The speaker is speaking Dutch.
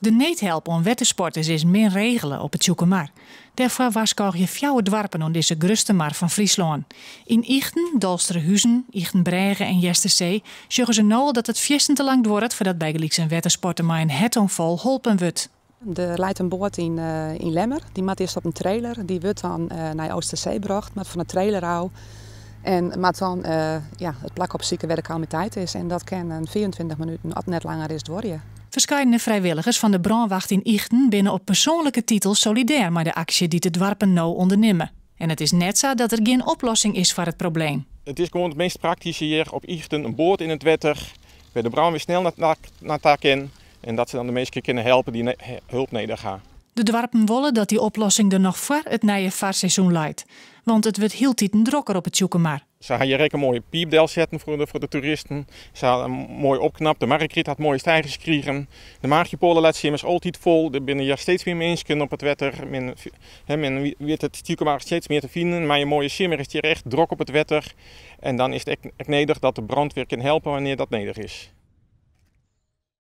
De neethelp om wettersporters is min regelen op het Tjoekemar. Daarvoor was je fjouwe dwarpen om deze gruste mar van Friesland. In Ichten, Dalsterhuizen, Ichtenbregen en Jesterzee zeggen ze nou dat het viesten te lang wordt voordat bijgelijks een wettersporter maar een hetonvol holpen wordt. Er leidt een boot in, uh, in Lemmer. Die maat eerst op een trailer. Die wordt dan uh, naar Oosterzee gebracht met van een trailer hou. En maar dan uh, ja, het plak op zieke al met tijd is. En dat kan een 24 minuten, net langer is, worden. Verscheidene vrijwilligers van de brandwacht in Ichten binnen op persoonlijke titel solidair met de actie die de dwarpen nou ondernemen. En het is net zo dat er geen oplossing is voor het probleem. Het is gewoon het meest praktische hier op Ichten, een boord in het wetter, bij de brandweer snel naar, naar, naar taak in en dat ze dan de mensen kunnen helpen die hulp nodig gaan. De dwarpen willen dat die oplossing er nog voor het nieuwe vaarseizoen leidt. Want het wordt heel tijd drokker op het zoeken Ze hadden hier een mooie piepdel zetten voor de, voor de toeristen. Ze hadden mooi opknapt. De markriet had mooie stijgers gekregen. De maagjepolen laat zien is altijd vol. Er binnen hier steeds meer mensen op het wetter. Men, men weet het Tjukumar steeds meer te vinden. Maar je mooie simmer is hier echt drok op het wetter. En dan is het echt nedig dat de brandweer kan helpen wanneer dat nedig is.